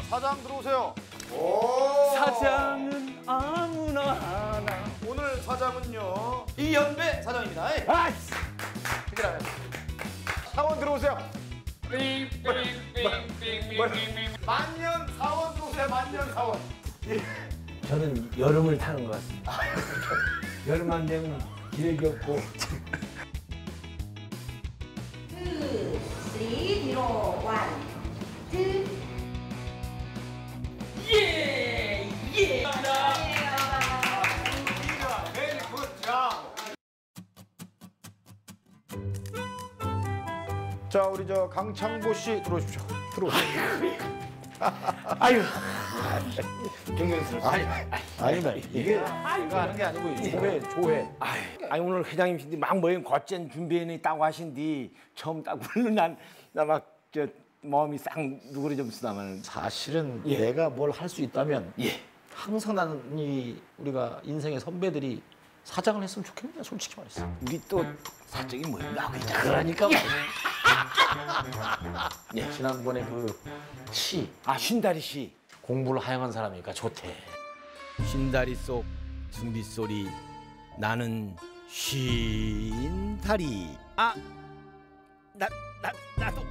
사장 들어오세요. 사장은 아무나 하나. 오늘 사장은요 이현배 사장입니다. 아이씨. 그래. 사원 들어오세요. 만년 사원 들어오세요. 만년 사원. 저는 여름을 타는 것 같습니다. 여름만 되면 기력이 없고 zero, one, two. 자 우리 저 강창보 씨 들어오십시오. 들어오세요. 아유. 아니 아니다 이게 이거 하는 게 아니고 조회 조회. 아니 오늘 회장님 신디 막 모임 걷젠 준비해 있다고 하신디 처음 딱 보는 난나막저 마음이 싹 누구리 좀 쓰다만 사실은 예. 내가 뭘 할 수 있다면 예. 항상 나는 이 우리가 인생의 선배들이 사장을 했으면 좋겠네 솔직히 말해서 우리 또 사적인 모임 나고 있잖아. 그러니까 예, 지난번에 그 시. 아 신다리 씨. 공부를 하향한 사람이니까 좋대. 신다리 속 준비 소리. 나는 쉰다리. 아 나 나 나도.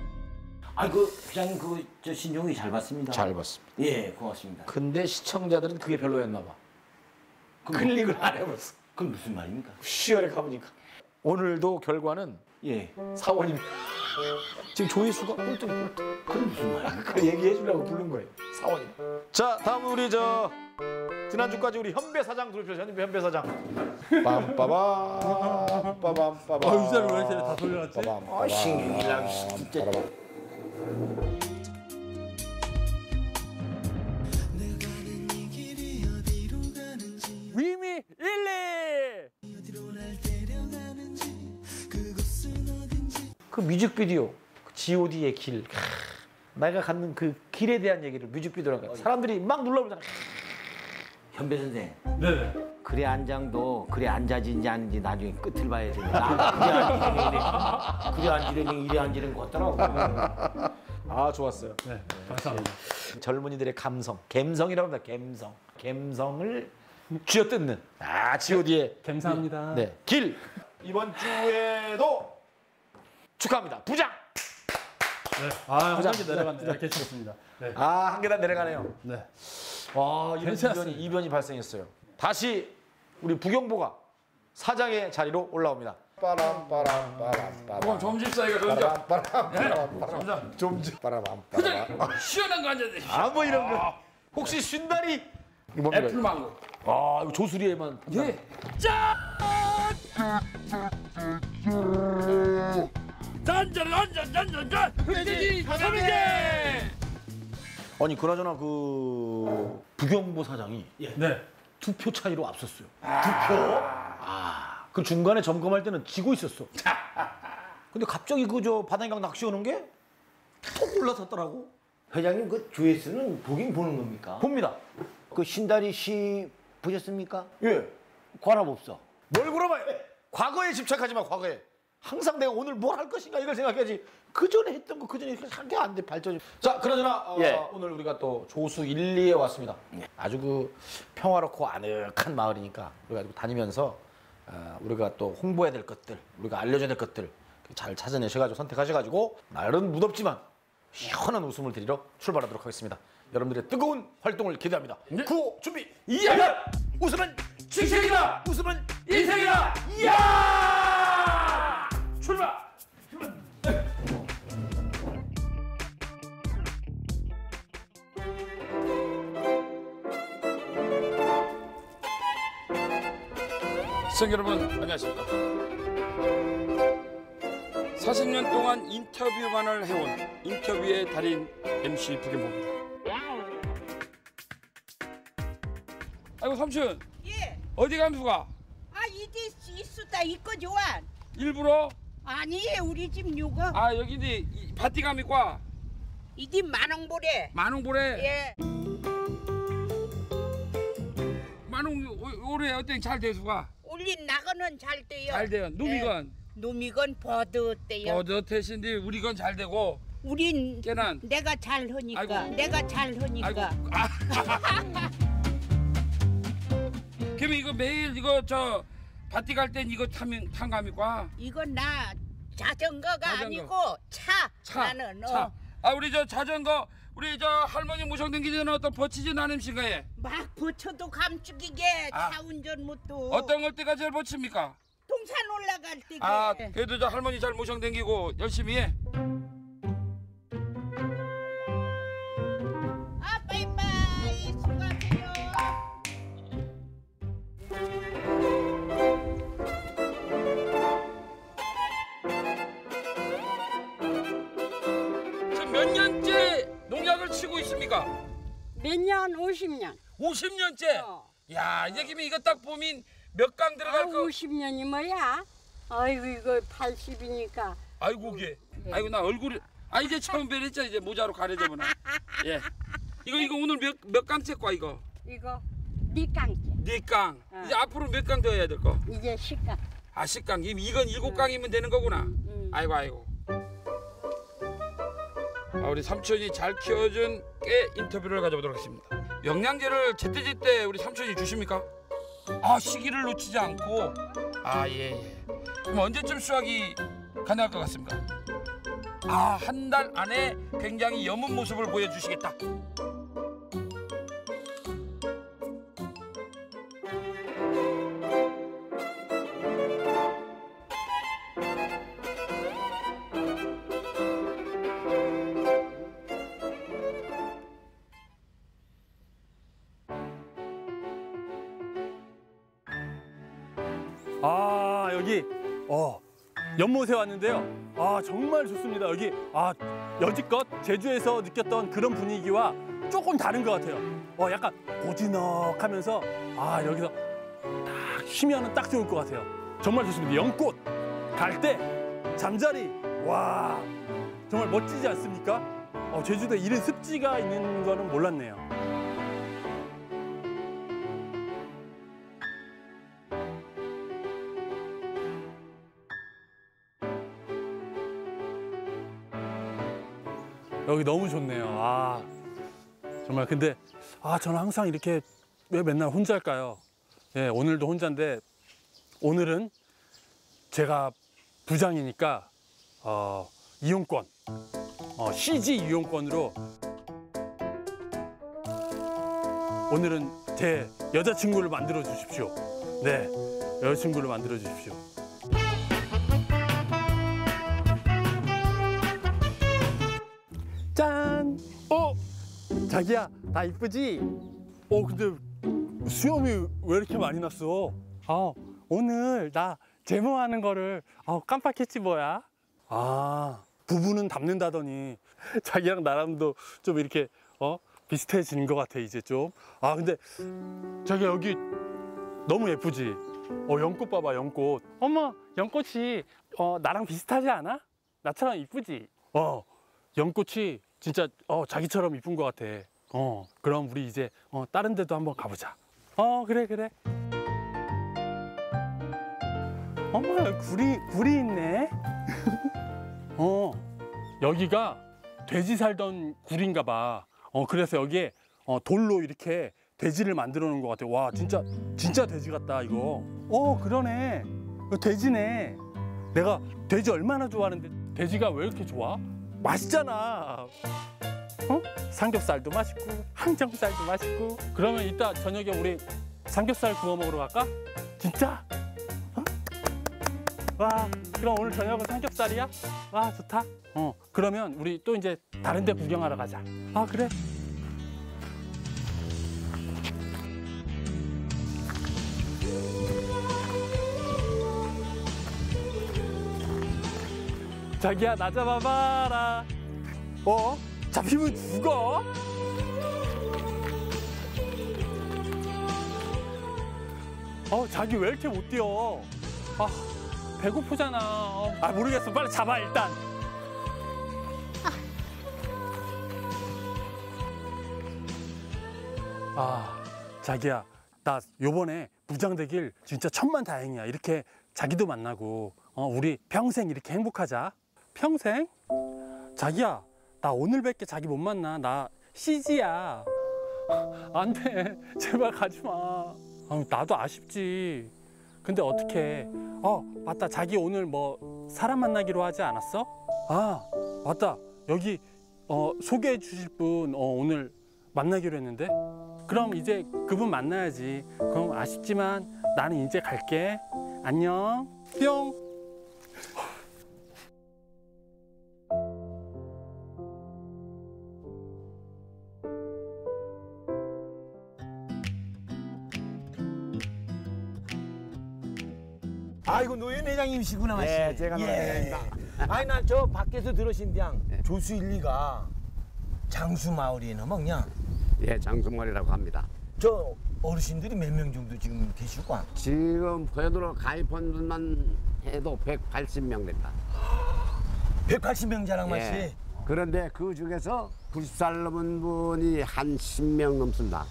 아그 회장님 그저 신용이 잘 봤습니다. 잘 봤습니다. 예 고맙습니다. 근데 시청자들은 그게 별로였나 봐. 클릭을 안 해봤어. 그건 무슨 말입니까? 시열에 가보니까 오늘도 결과는 예. 사원님 지금 조회수가 꼴등 그건 무슨 말입니까 그 얘기해 주려고 부른 거예요. 사원님 자 다음 우리 저 지난주까지 우리 현배 사장 들어오십시오. 현배 현배 사장. 빰빠밤 빠밤 빠밤. 아, 의자를 왜 이렇게 다 돌려놨지? 아 신경이 나 진짜 그 뮤직비디오 그 G.O.D의 길 캬, 내가 갖는 그 길에 대한 얘기를 뮤직비디오로 사람들이 막 눌러보잖아. 현배 선생 네네. 그래 안장도 그래 앉아진지 아닌지 나중에 끝을 봐야 되니까 그래 앉으려니 이래 앉으려니 같더라고. 아 좋았어요. 네. 감사합니다. 젊은이들의 감성 감성이라고 합니다. 감성. 감성을 쥐어뜯는. 아 G.O.D의 감사합니다. 네, 길. 이번 주에도 축하합니다 부장 네. 아, 한 단계 내려갔네요. 괜찮습니다. 네. 아 한 계단 내려가네요 네. 와 이런. 이변이, 이변이 발생했어요 다시 우리 부경보가 사장의 자리로 올라옵니다 빠람 빠람 빠람 빠람. 그럼 점집사이가 그러니까 빠람 빠람 빠람. 좀지 빠람 빠람. 시원한 거 앉아야 아뭐 이런 거 혹시 쉰다리 이거 뭡니까? 애플 망고. 아 이거 조수리에만 예. 짠! 짠짠 짠짠 짠짠 짠! 회전이 삼인제! 아니 그나저나 그 부경보 사장이 네. 투표 차이로 앞섰어요. 투표? 아, 그 중간에 점검할 때는 지고 있었어. 근데 갑자기 그 저 바다강 낚시 오는 게 톡 올라섰더라고. 회장님 그 조회수는 보긴 보는 겁니까? 봅니다. 그 신다리 씨 보셨습니까? 예. 관합 없어 뭘 물어봐요? 과거에 집착하지 마, 과거에. 항상 내가 오늘 뭘 할 것인가 이걸 생각해야지. 그 전에 했던 거 그 전에 한게 안 돼, 발전이. 자, 그러나 어, 예. 오늘 우리가 또 조수 1, 2에 왔습니다. 아주 그 평화롭고 아늑한 마을이니까 우리가 다니면서 어, 우리가 또 홍보해야 될 것들, 우리가 알려줘야 될 것들 잘 찾아내셔가지고 선택하셔가지고 날은 무덥지만 시원한 웃음을 드리러 출발하도록 하겠습니다. 여러분들의 뜨거운 활동을 기대합니다. 구호 준비. 이야! 웃음은 직책이다! 웃음은 인생이다! 이야! 출발! 시청자 여러분 안녕하십니까 40년 동안 인터뷰만을 해온 인터뷰의 달인 MC 부겸호입니다 아이고 삼촌 예. 어디 감수가 아 이제 있었다 이거 좋아. 일부러 아니 우리 집 요거 아 여기 이제 이 밭이 감이과 이집 만원보래. 만홍보래 예. 만홍 오- 올해 어때 잘 돼수가 올린 나거는 잘 돼요. 잘 돼요 누미건 예. 놈이건 버릇돼요. 버젓해신데 우리 건 잘 되고 우린 걔는 내가 잘 하니까 아이고. 내가 잘. 하니까 아. 그러면 이거 매일 이거 저 밭디 갈땐 이거 타면 탄감이과 이건 나 자전거가 자전거. 아니고 차, 차. 나는 차. 어, 아 우리 저 자전거 우리 저 할머니 모셔 댕기는 어떤 버치지 나눔신가에 막 붙여도 감축이게 아. 차 운전 못도 어떤 걸 때가 제일 버칩니까? 동산 올라갈 때 아 그래도 저 할머니 잘 모셔 댕기고 열심히 해. 있습니까? 몇 년? 50년. 50년째. 어. 야 이제 김에 이거 딱 보면 몇강 아, 들어갈 거. 50년이 뭐야? 아이고 이거 80이니까 아이고 게. 아이고 나 얼굴이. 아 이제 처음 뵈랬죠 이제 모자로 가려져 보나. 예. 이거 이거 오늘 몇 몇 강째 과 이거. 이거 니깡째 네 강. 어. 이제 앞으로 몇 강 더 해야 될 거. 이제 식강. 아 십강. 이건 일곱 강이면 되는 거구나. 음. 아이고 아이고. 아, 우리 삼촌이 잘 키워준 깨 인터뷰를 가져보도록 하겠습니다. 영양제를 제때제때 우리 삼촌이 주십니까? 아 시기를 놓치지 않고 아 예예. 그럼 언제쯤 수확이 가능할 것 같습니까? 아 한 달 안에 굉장히 염은 모습을 보여주시겠다. 왔는데요. 아 정말 좋습니다. 여기 아 여지껏 제주에서 느꼈던 그런 분위기와 조금 다른 것 같아요. 어 약간 고즈넉하면서 아 여기서 딱 쉬면은 딱 좋을 것 같아요. 정말 좋습니다. 연꽃 갈대 잠자리 와 정말 멋지지 않습니까? 어, 제주도에 이런 습지가 있는 거는 몰랐네요. 여기 너무 좋네요. 아 정말 근데 아 저는 항상 이렇게 왜 맨날 혼자일까요? 예 오늘도 혼자인데 오늘은 제가 부장이니까 어, 이용권 어, CG 이용권으로 오늘은 제 여자친구를 만들어 주십시오. 네 여자친구를 만들어 주십시오. 자기야, 나 이쁘지? 어, 근데 수염이 왜 이렇게 많이 났어? 아, 오늘 나 제모하는 거를 아, 깜빡했지 뭐야? 아, 부부는 닮는다더니 자기랑 나랑도 좀 이렇게 어 비슷해지는 것 같아 이제 좀. 아, 근데 자기 여기 너무 예쁘지? 어, 연꽃 봐봐, 연꽃. 어머, 연꽃이 어, 나랑 비슷하지 않아? 나처럼 이쁘지? 어, 연꽃이 진짜 어, 자기처럼 이쁜 것 같아. 어, 그럼 우리 이제 어, 다른 데도 한번 가보자. 어, 그래, 그래. 어머, 굴이, 굴이 있네. 어, 여기가 돼지 살던 굴인가 봐. 어, 그래서 여기에 어, 돌로 이렇게 돼지를 만들어 놓은 것 같아. 와, 진짜, 진짜 돼지 같다, 이거. 어, 그러네. 돼지네. 내가 돼지 얼마나 좋아하는데 돼지가 왜 이렇게 좋아? 맛있잖아. 어? 삼겹살도 맛있고 항정살도 맛있고. 그러면 이따 저녁에 우리 삼겹살 구워 먹으러 갈까? 진짜? 어? 와, 그럼 오늘 저녁은 삼겹살이야? 와, 좋다. 어, 그러면 우리 또 이제 다른 데 구경하러 가자. 아, 그래? 자기야 나 잡아봐라 어? 잡히면 죽어? 어 자기 왜 이렇게 못 뛰어 아 배고프잖아 어. 아 모르겠어 빨리 잡아 일단 아 자기야 나 요번에 부장 되길 진짜 천만 다행이야 이렇게 자기도 만나고 어, 우리 평생 이렇게 행복하자 평생? 자기야 나 오늘밖에 자기 못 만나. 나 CG야. 안 돼. 제발 가지 마. 아, 나도 아쉽지. 근데 어떻게? 어, 맞다. 자기 오늘 뭐 사람 만나기로 하지 않았어? 아, 맞다. 여기 어, 소개해 주실 분 어, 오늘 만나기로 했는데. 그럼 이제 그분 만나야지. 그럼 아쉽지만 나는 이제 갈게. 안녕. 뿅. 노현 회장님이시구나 마씨. 네, 제가 노현 회장입니다. 아니 나저 밖에서 들으신 양 조수 1, 2가 장수 마을이나 먹냐? 예, 장수머리라고 합니다. 저 어르신들이 몇 명 정도 지금 계시고 지금 포여도로 가입한 분만 해도 180명 된다. 180명 자랑 마씨. 예. 그런데 그 중에서 90살 넘은 분이 한 10명 넘습니다.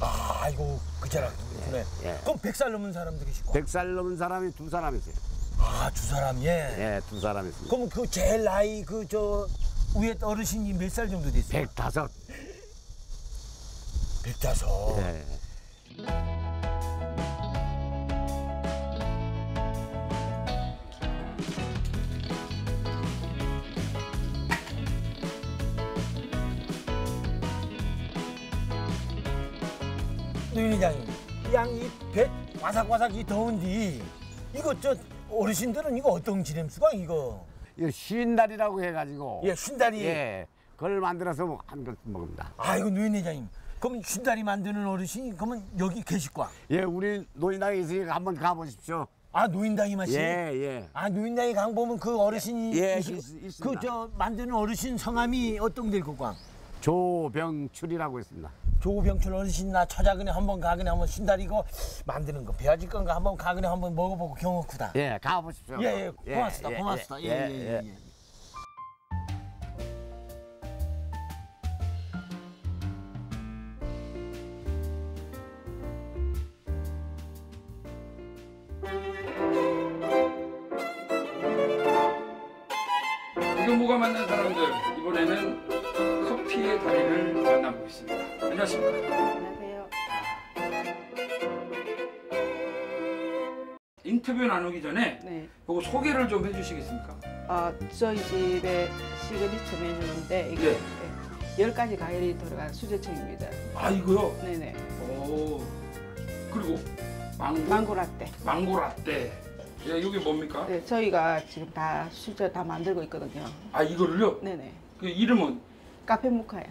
아, 아이고 그 자랑 그래. 예. 그럼 100살 넘은 사람도 계시고. 100살 넘은 사람이 두 사람 있어요. 아, 두 사람 예. 예, 두 사람 있습니다. 그럼 그 제일 나이 그 저 위에 어르신이 몇 살 정도 됐어요? 105. 105. 예. 노인 회장님, 양이 배 와삭와삭 이 더운디 이거 저 어르신들은 이거 어떤 지냄수가 이거? 이거 쉰다리라고 해가지고. 예, 쉰다리. 예. 그걸 만들어서 한 그릇 먹습니다. 아이고 노인 회장님, 그럼 쉰다리 만드는 어르신이 그러면 여기 계실 거야? 예, 우리 노인당에 있으니까 한번 가보십시오. 아 노인당이 맛이? 예, 예. 아 노인당에 강 보면 그 어르신이 예, 계시고 있- 있습니다. 그저 만드는 어르신 성함이 어떤 될 거까? 조병출이라고 있습니다. 조병철 어르신 나 처자근에 한번 가근에 한번 쉰다리고 만드는 거 배워질 건가 한번 가근에 한번 먹어보고 경험크다. 예, 가보십시오. 예, 예, 고맙습니다, 예, 고맙습니다. 예, 예, 예, 예. 예. 예. 이경보가 만난 사람들 이번에는 커피의 만나보겠습니다. 안녕하십니까? 안녕하세요. 인터뷰 나누기 전에 네. 요거 소개를 좀 해주시겠습니까? 아, 저희 집의 시그니처 메뉴인데 이게 네. 네. 열 가지 과일이 들어간 수제청입니다. 아 이거요? 네네. 오 그리고 망고 망고 라떼. 망고 라떼. 예, 이게 뭡니까? 네, 저희가 지금 다 수제 다 만들고 있거든요. 아 이거를요? 네네. 그 이름은 카페 모카요.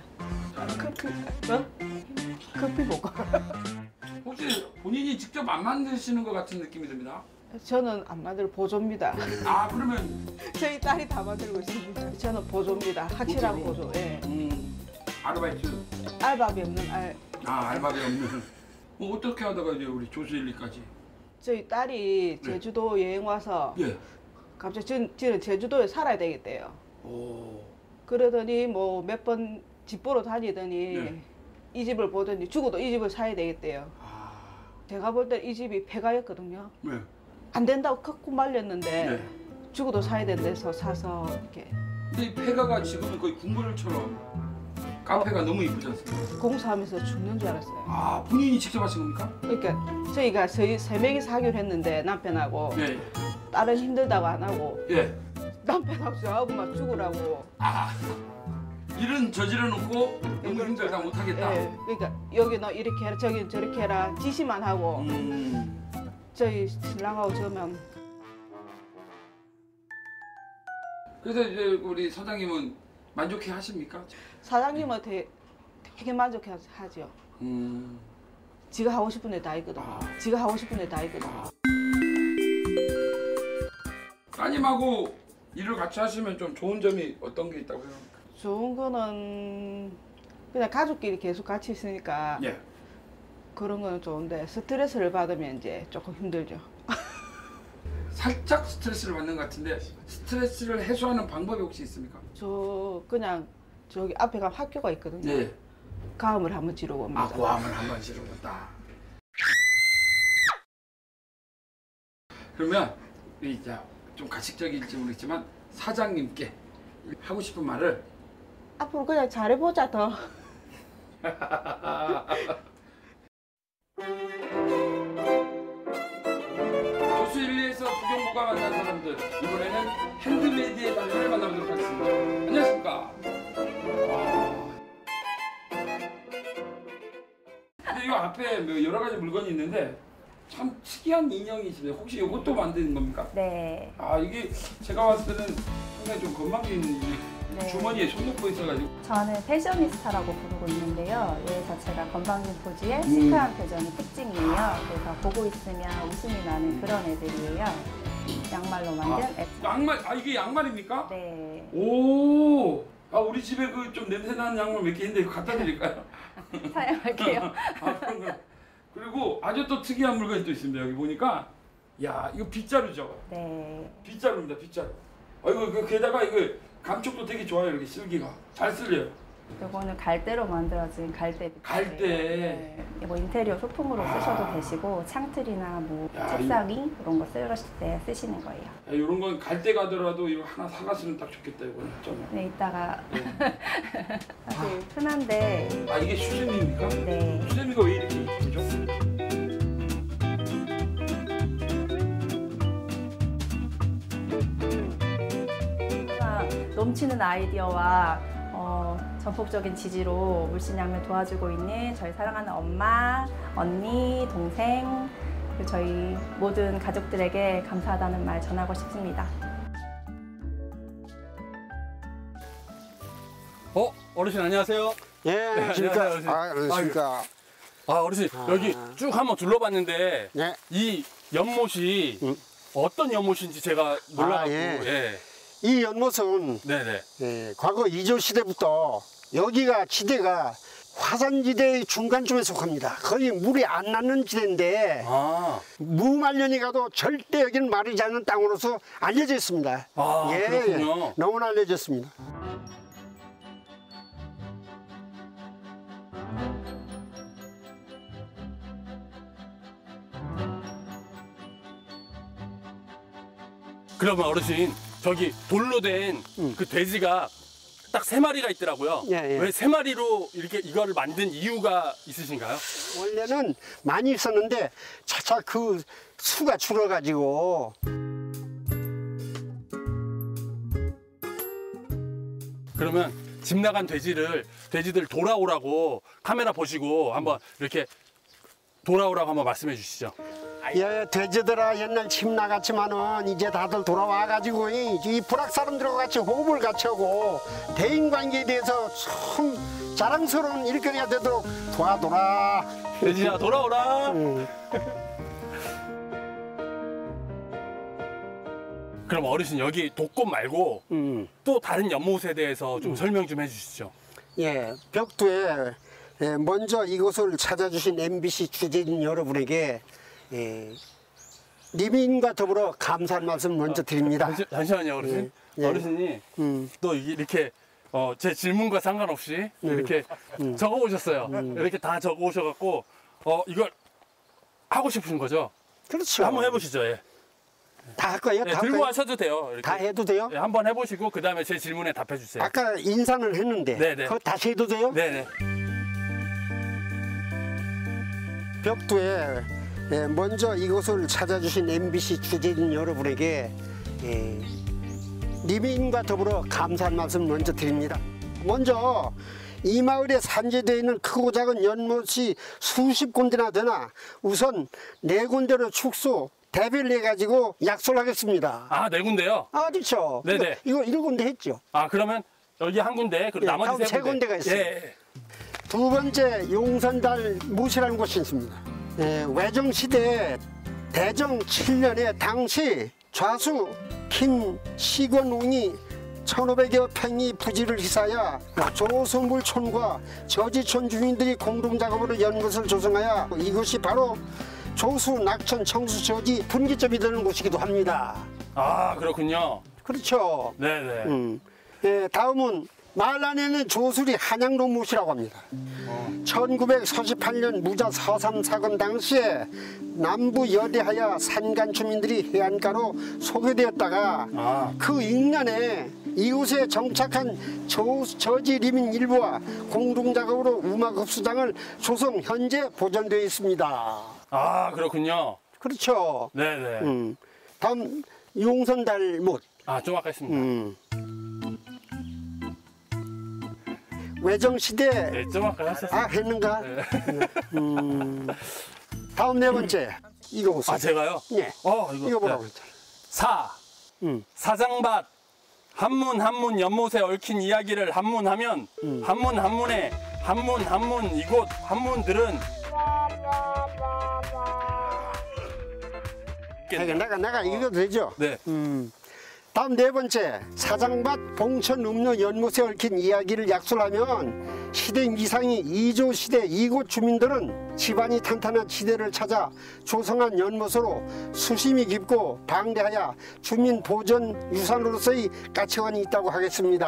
커피, 어? 커피 모카. 혹시 본인이 직접 안 만드시는 것 같은 느낌이 듭니다. 저는 안 만들 보조입니다. 아 그러면 저희 딸이 다 만들고 있습니다. 저는 보조입니다. 확실한. 보조. 예. 음, 아르바이트 알바비 없는 알. 아 알바비 없는 뭐 어떻게 하다가 이제 우리 조수일리까지 저희 딸이 제주도 여행 와서 예. 갑자기 저는 제주도에 살아야 되겠대요. 오. 그러더니 뭐 몇 번 집 보러 다니더니 네. 이 집을 보더니 죽어도 이 집을 사야 되겠대요. 아. 제가 볼 때 이 집이 폐가였거든요. 네. 안 된다고 컸고 말렸는데 네. 죽어도 사야 된대서 사서 이렇게 근데 이 폐가가 지금은 거의 궁궐처럼 카페가 너무 이쁘지 않습니까? 공사하면서 죽는 줄 알았어요. 아 본인이 직접 하신 겁니까? 그러니까 저희가 저희 세 명이서 하기로 했는데 남편하고 예. 딸은 힘들다고 안 하고 예. 남편하고 저하고 만 죽으라고 아 일은 저질러 놓고 너무 힘들다 못하겠다. 예, 그러니까 여기 너 이렇게 해라 저기 저렇게 해라 지시만 하고 음. 저희 신랑하고 저만 그래서 이제 우리 사장님은 만족해 하십니까? 사장님은 되게, 되게 만족하죠. 음. 지가 하고 싶은 애 다 있거든. 아. 지가 하고 싶은 애 다 있거든. 따님하고 일을 같이 하시면 좀 좋은 점이 어떤 게 있다고 생각합니까? 좋은 거는 그냥 가족끼리 계속 같이 있으니까 예. 그런 거는 좋은데 스트레스를 받으면 이제 조금 힘들죠. 살짝 스트레스를 받는 것 같은데 스트레스를 해소하는 방법이 혹시 있습니까? 저 그냥 저기 앞에 가면 학교가 있거든요. 예. 가음을 한번 지르고 옵니다. 아, 고함을 한번 지르겠다. 그러면 이제 좀 가식적일지 모르겠지만 사장님께 하고 싶은 말을 앞으로 그냥 잘해보자 더. 조수 1리에서 부경부가 만난 사람들 이번에는 handmade의 달인을 만나보도록 하겠습니다. 안녕하십니까? 와. 근데 이 앞에 뭐 여러 가지 물건이 있는데 참 특이한 인형이시네요. 혹시 이것도 만드는 겁니까? 네. 아 이게 제가 봤을 때는 상당히 좀 인형. 네. 주머니에 손 넣고 있어가지고 저는 fashionista라고 부르고 있는데요. 얘 자체가 건방진 포즈에 음. chic한 표정이 특징이에요. 그래서 보고 있으면 웃음이 나는 그런 애들이에요. 양말로 만든 앱. 양말 아 이게 양말입니까? 네. 오. 아 우리 집에 그 좀 냄새 나는 양말 몇 개 있는데 갖다 드릴까요? 사용할게요. 아, 그런 거. 그리고 아주 또 특이한 물건이 또 있습니다. 여기 보니까 야 이거 빗자루죠. 네. 빗자루입니다. 빗자루. 아 이거 그 게다가 이거 감촉도 되게 좋아요. 이렇게 쓸기가 잘 쓸려요. 요거는 갈대로 만들어진 갈대. 갈대. 네. 뭐 인테리어 소품으로 쓰셔도 되시고 창틀이나 뭐 야, 책상이 이런 거 쓰실 때 쓰시는 거예요. 야, 이런 건갈때 가더라도 이거 하나 사갔으면 딱 좋겠다 이거는 좀. 네, 이따가 사실 흔한데 아 이게 수세미입니까? 네. 수세미가 왜 이렇게 넘치는 아이디어와 어, 전폭적인 지지로 물신양면 도와주고 있는 저희 사랑하는 엄마, 언니, 동생, 그리고 저희 모든 가족들에게 감사하다는 말 전하고 싶습니다. 어 어르신 안녕하세요. 예, 네, 안녕하십니까. 어르신. 아, 안녕하십니까. 아 어르신 여기 쭉 한번 둘러봤는데 네. 이 연못이 어떤 연못인지 제가 몰라갖고 아, 예. 예. 이 연못은 네네. 예, 과거 이조 시대부터 여기가 지대가 화산지대의 중간쯤에 속합니다. 거의 물이 안 나는 지대인데 아. 무말년이 가도 절대 여기는 마르지 않는 땅으로서 알려져 있습니다. 아, 예, 그렇군요. 예, 너무나 알려졌습니다. 그러면 어르신 저기 돌로 된 그 돼지가 딱 세 마리가 있더라고요. 예, 예. 왜 세 마리로 이렇게 이거를 만든 이유가 있으신가요? 원래는 많이 있었는데 차차 그 수가 줄어가지고 그러면 집 나간 돼지를 돼지들 돌아오라고 카메라 보시고 한번 이렇게 돌아오라고 한번 말씀해 주시죠. 예, 돼지들아 옛날 집 나갔지만은 이제 다들 돌아와가지고 이, 이 불악 사람들과 같이 호흡을 같이 하고 대인관계에 대해서 참 자랑스러운 일거리가 되도록 도와줘라. 돼지야 돌아오라. 음. 그럼 어르신 여기 독꽃 말고 음. 또 다른 연못에 대해서 좀 설명 좀 해주시죠. 예, 벽두에 예, 먼저 이곳을 찾아주신 MBC 취재진 여러분에게 예, 리빈과 더불어 감사의 말씀 먼저 드립니다. 잠시, 잠시만요 어르신. 예, 예. 어르신이 음. 또 이- 이렇게 어, 제 질문과 상관없이 이렇게 적어 오셨어요. 이렇게 다 적어 오셔갖고 어, 이걸 하고 싶으신 거죠? 그렇죠. 한번 해보시죠. 예. 다 할 거예요? 네, 다할 들고? 하셔도 돼요. 이렇게. 다 해도 돼요? 예, 한번 해보시고 그 다음에 제 질문에 답해 주세요. 아까 인사는 했는데 네네. 그거 다시 해도 돼요? 네네. 벽두에 예, 먼저 이곳을 찾아주신 MBC 취재진 여러분에게 예, 리빈과 더불어 감사의 말씀 먼저 드립니다. 먼저 이 마을에 산재되어 있는 크고 작은 연못이 수십 군데나 되나 우선 네 군데로 축소 대비를 해가지고 약속을 하겠습니다. 아, 네 군데요? 아, 그렇죠. 네네. 이거 일곱 군데 했죠. 아, 그러면 여기 한 군데, 그리고 예, 나머지 세세 군데. 군데가 있어요. 예. 두 번째 용선달 못이라는 곳이 있습니다. 예, 외정시대 대정 7년에 당시 좌수 김시권웅이 1500여 평이 부지를 희사하여 조수물촌과 저지촌 주민들이 공동작업으로 연못을 조성하여 이곳이 바로 조수, 낙천, 청수, 저지 분기점이 되는 곳이기도 합니다. 아, 그렇군요. 그렇죠. 네네. 음. 예, 다음은 마을 안에는 조술이 한양로 못이라고 합니다. 1948년 무자 서삼 사건 당시에 남부 여대하여 산간 주민들이 해안가로 소개되었다가 아. 그 인간에 이곳에 정착한 저, 저지 리민 일부와 공동작업으로 음악 흡수장을 조성 현재 보존되어 있습니다. 아 그렇군요. 그렇죠. 네네. 음. 다음 용선 달못. 아좀 아까 했습니다. 음. 외정 시대 네, 좀 아까 했었어요. 아 했는가? 네. 음. 다음 네 번째 이거 보세요. 아 제가요? 예. 어 이거, 이거 보라고 네. 했잖아. 사 음. 사장밭 한문 한문 연못에 얽힌 이야기를 한문하면 음. 한문 한문에 한문 한문 이곳 한문들은 나가 나가 나가 이거 되죠? 네. 음. 다음 네 번째 사장밭 봉천 음료 연못에 얽힌 이야기를 약술하면 시대 이상이 이조 시대 이곳 주민들은 집안이 탄탄한 시대를 찾아 조성한 연못으로 수심이 깊고 방대하여 주민 보존 유산으로서의 가치관이 있다고 하겠습니다.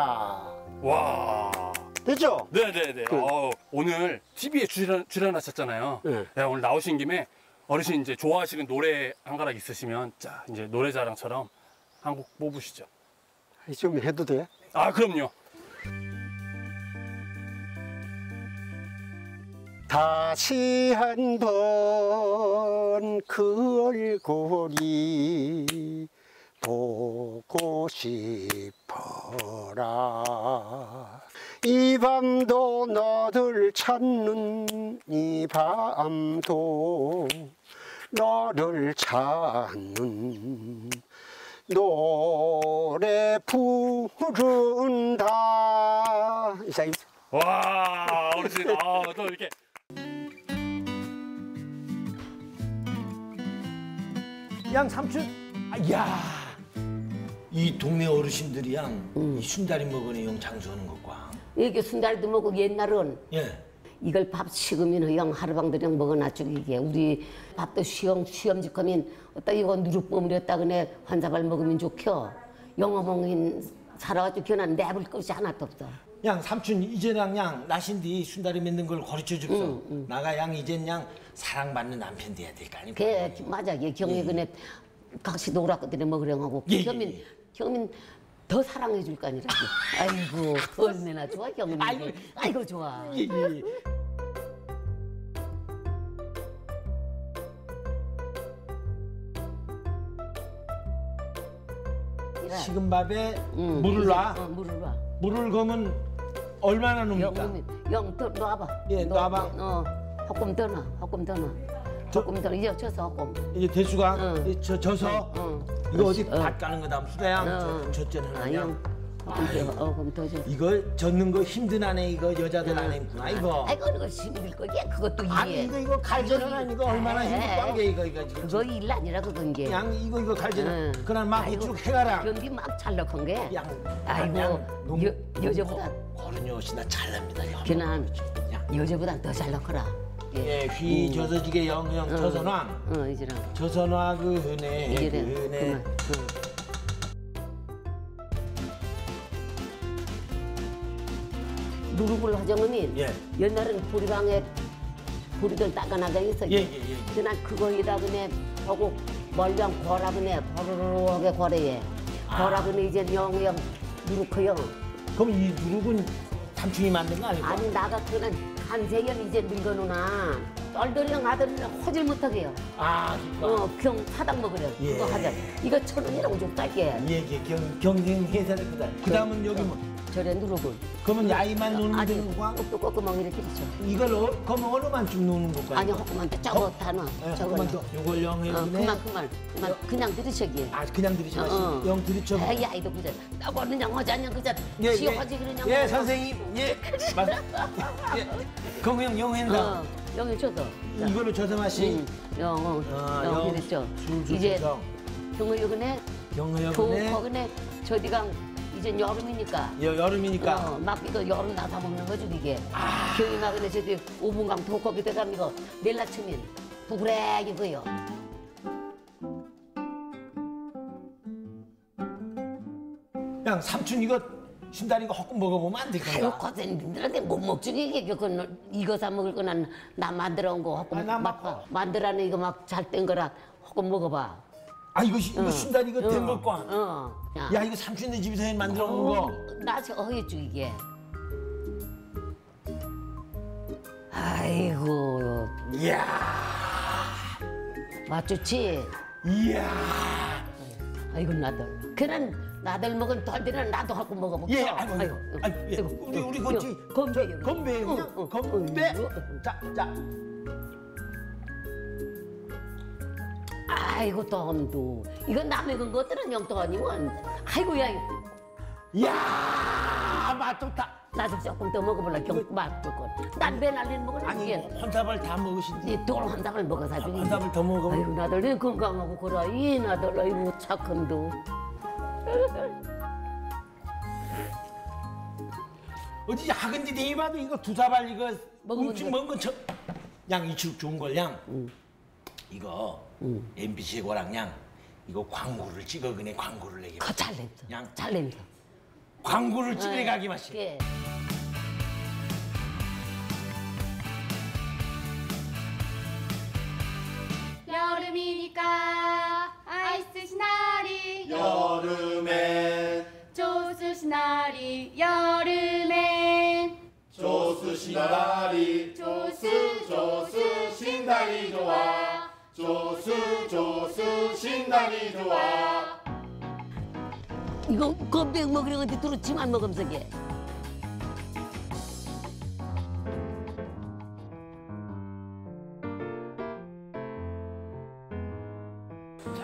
와. 됐죠? 네네네. 어, 오늘 TV에 출연, 출연하셨잖아요. 네. 네, 오늘 나오신 김에 어르신 이제 좋아하시는 노래 한 가락 있으시면 자 이제 노래 자랑처럼 한곡 뽑으시죠. 좀 해도 돼? 아 그럼요. 다시 한 번 그 얼굴이 보고 싶어라 이 밤도 너를 찾는 이 밤도 너를 찾는 노래 부른다. 이사 와 어르신 아또 이렇게. 양 삼촌, 아, 야, 이 동네 어르신들이 양, 이 순다리 먹으니 영 장수하는 것과. 이게 순다리도 먹고 옛날은 예. 이걸 밥 식으면 영 하루방들 영 먹어놔주고 이게 우리 밥도 시험 시험 직 하면 어따 이거 누룩 버무렸다 그네. 환자발 먹으면 좋겨. 영어 먹인 살아가지고 견한 내볼 것이 하나도 없어. 양 삼촌 이제랑 양 나신디 순다리 맺는 걸 가르쳐 줍소. 나가 양 이젠 양 사랑받는 남편 돼야 될 거 아닙니까? 걔 맞아. 얘 경이 그네 각시 노랗거든요 먹으려 하고. 예, 예, 경민 예. 경민 더 사랑해 줄 거 아니라 아이고 얼마나 좋아 경민 아이고 아이고 좋아 예, 예. 식은 밥에 응, 물을 이제, 놔. 어, 물을 놔 물을 그러면 얼마나 넣습니까? 영더 놔봐. 예, 놔봐. 어, 조금 더 놔. 조금 더 놔. 조금 더 이제 쳐서 조금. 이제 대수가 응. 이 저, 져서 어. 이거 어디 어. 밭 가는 거다 수다양 어. 젖전을. 하냐 어, 그럼 더 줘. 이거 젓는 거 힘든 아내 이거 여자들 안 했구나 이거 아이고 이거 힘들 거야. 그것도 일이야. 아니 이거 이거 갈전은 이거 얼마나 에, 힘든 게 이거 이거 지금 그거 일 아니라 그건 게. 양 이거 이거 갈전은 응. 그날 막쭉 해가라 경기 막 찰럭한 게. 양 아이고 양, 농- 여, 여자보다 어른이 시나 잘납니다 양. 걔는 여자보다 더 찰럭하라. 예, 휘 젖어지게 영영 응. 저선왕 어 이제랑. 저선화 그 이제래. 그 은혜 그만. 응. 누룩을 하정으면 예. 옛날엔 보리방에 보리들 따가나가 있어. 예, 예, 예, 예. 그날 그거에다 그네 하고 멀령 거라 그네 버르르하게 거래해. 거라 그네 이제 영영 누룩해요. 그럼 이 누룩은 삼촌이 만든 거 아니고? 아니 나가 그날 한세연 이제 늙어누나 떨들이랑 아들이랑 허질 못하게요. 아, 그러니까. 어, 병 사당 먹으려. 예. 그거 하자. 이거 천 원이라고 좀 딸게. 예, 예, 경, 경쟁 회사들 거다. 그 다음은 여기 뭐, 저래 누르고. 그러면 야이만 놓는 아니, 거고, 꼭도 꺾으면 이렇게 되죠. 이걸 어, 그러면 어느만큼 놓는 거고? 아니, 조금만 더 저거 다 넣어. 예, 저거 조금만 더. 요걸 영 어. 그만, 그만. 그만. 그냥 들으셔기. 아, 그냥 들이쳐 어, 어. 영 들이쳐. 에이, 아이도 그저. 나고 그냥 허자냐, 그저. 예, 지 예. 그러냐. 예, 선생님. 예, 맞 예. 그럼 영, 영 한다. 어, 영이 줘도. 이걸로 저서 마시. 응, 영, 어, 아, 영, 영. 그랬죠. 술술 이제 경허 조 여분에 거근에 저디가 이제 여름이니까. 여, 여름이니까. 어, 막 이거 여름 나사 먹는 거죠 이게. 아. 경이 막 근데 저기 오분강 독거기 돼가면 이거 내일 아침엔 부그레기 거요. 양 삼촌 이거 신다리 이거 헛금 먹어보면 안 아이고 되겠다. 고생님들한테 못 먹지 이게 그건 이거 사 먹을 거는 나 만들어 온거 아, 혹은 나 맛봐 만들어는 이거 막 잘 된 거라 혹은 먹어봐 아 이거 시- 이거 응. 신다리 이거 된 응. 거 꽝. 어. 야 이거 삼촌네 집에서 만들어 놓은 거. 나서 어겠죠 이게. 아이고. 이야. 맛 좋지. 이야. 아이고 나들. 그는 나들 먹은 덜들은 나도 하고 먹어볼까. 예, 아이고, 아이고, 아이고, 예. 우리 우리 거지. 건배. 건배 건배. 응. 자, 자. 아이고 덤도. 이건 남의 건 것들은 영도 아니면. 아이고야. 야, 맛 좋다. 나도 조금 더 먹어볼라. 경맛 조금. 난배 날린 먹으면 아니 이게. 혼잡을 다 먹으신데. 이돌한 답을 먹어서 주니. 한 답을 더 먹어. 아이고 나들 이 건강하고 그래. 이 나들 아이고 착한도. 어디 학은지 대봐도 이거 두 사발 이거 먹으면 음식 돼. 먹은 거 저. 양 이쪽 좋은 걸 양. 이거 MBC 고랑 양. 이거 광고를 찍어 그네 광고를 내게. 그잘 냄새. 양. 잘 냄새. 광고를 찍으래 가기 맛이. 예. 여름이니까 아이스 시나리 여름엔 조수 시나리 여름엔 조수 시나리 조수 조수 신나리 좋아 조수 조수 신나리 좋아 이거 건배 먹으려 근데 두루치만 먹으면서 게.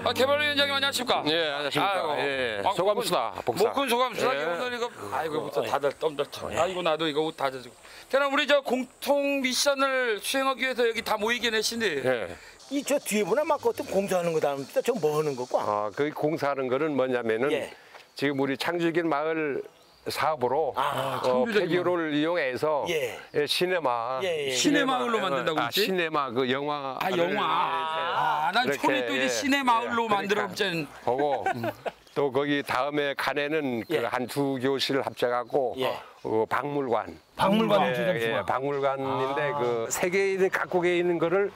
아, 개발위원장님 안녕하십니까? 예, 안녕하십니까. 아이고, 예, 막 소감수다, 복사. 목군 소감수다. 예. 오늘 이거 아이고 부터 다들 덤들 쳐. 아이고 나도 이거 옷다 젖고. 그냥 우리 저 공통 미션을 수행하기 위해서 여기 다 모이게 내신데. 예. 이 저 뒤에 보나 막 어떤 공사하는 거 다릅니다. 저 뭐 하는 거고? 아, 그 공사하는 거는 뭐냐면은 예. 지금 우리 창조적인 마을 사업으로 아, 어, 폐기로를 이용해서 예. 예, 시네마, 예, 예. 시네마을로 만든다고 아, 했지? 시네마 그 영화 아 영화. 아, 난 촌이 또 이제 예. 시내 마을로 예, 만들어 그러니까. 본 보고 또 거기 다음에 칸에는 예. 그한 두 교실을 합쳐갖고 예. 어, 박물관 박물관 예, 예. 박물관인데 그 세계에 각국에 있는 거를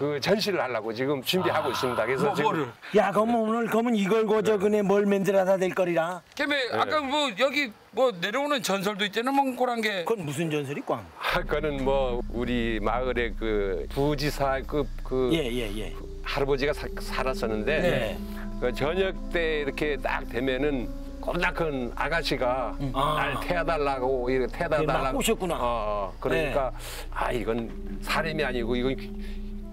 그 전시를 하려고 지금 준비하고 있습니다. 그래서 뭐, 지금 뭐를? 야, 그럼 오늘 그러면 이걸 고저 그네 뭘 만들어다 될 거리라. 걔네 아까 뭐 여기 뭐 내려오는 전설도 있잖아 몽골한 게. 그건 무슨 전설이 꽝? 할 거는 뭐 우리 마을의 그 부지사급 그 예, 예, 예. 할아버지가 사- 살았었는데 네. 그 저녁 때 이렇게 딱 되면은 겁나 큰 아가씨가 아. 날 태워달라고 이렇게 태워다 그게 막 달라고 꼬셨구나. 네. 어, 어. 그러니까 아 이건 사람이 아니고 이건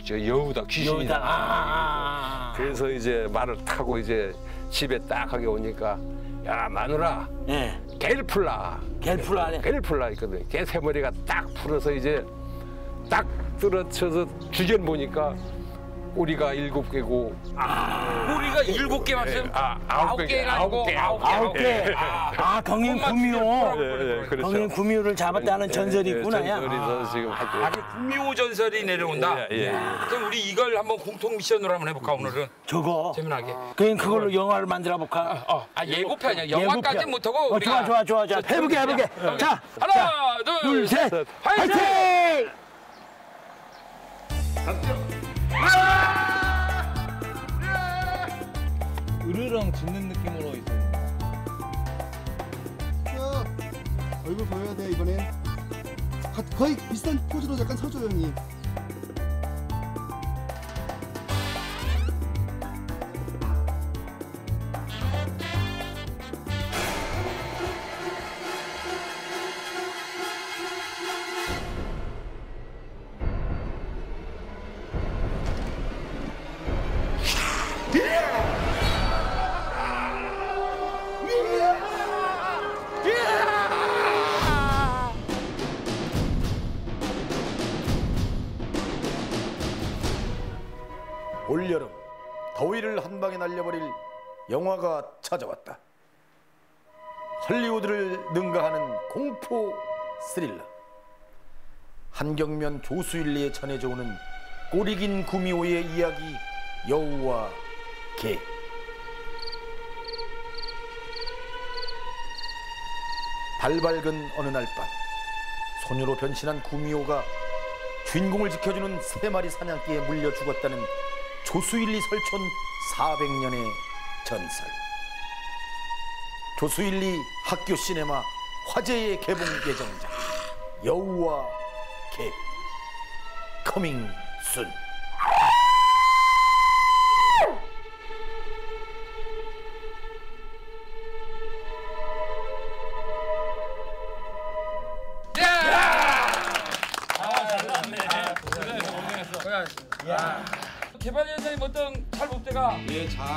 귀- 저 여우다 귀신이다. 여기다. 아, 아, 아. 그래서 이제 말을 타고 이제 집에 딱 하게 오니까 야 마누라 예. 개를 풀라. 갤풀 안에. 개를 풀라 있거든. 개 세 머리가 딱 풀어서 이제 딱 떨어져서 주변 보니까 꼬리가 일곱 개고 우리가 일곱 개 맞으면 아, 아홉 개, 개가 아니고 아홉 개, 아홉 개. 아홉 개. 아, 아, 경인 구미호. 예, 예, 그렇죠. 경인 구미호를 잡았다는 전설이 있구나, 야. 전설이서 지금 아주 구미호 전설이 내려온다. 예, 예. 그럼 우리 이걸 한번 공통 미션으로 한번 해볼까 오늘은 저거. 재미나게. 그냥 그걸로 영화를 만들어 볼까? 어, 아 예고편이야. 영화까지. 못하고 어, 우리가 좋아, 좋아, 좋아, 좋아. 해보게, 해보게. 자, 자, 하나, 둘, 셋. 화이팅! 화이팅! 으르렁 짖는 느낌으로 있어요. 얼굴 보여야 돼 이번엔. 가- 거의 비슷한 포즈로 약간 서줘요 형님 올여름 더위를 한 방에 날려버릴 영화가 찾아왔다. 헐리우드를 능가하는 공포 스릴러. 한경면 조수일리에 전해져 오는 꼬리 긴 구미호의 이야기 여우와 개. 달밝은 어느 날 밤 소녀로 변신한 구미호가 주인공을 지켜주는 세 마리 사냥개에 물려 죽었다는 조수일리 설촌 400년의 전설. 조수일리 학교 시네마 화제의 개봉 예정작 여우와 개 coming soon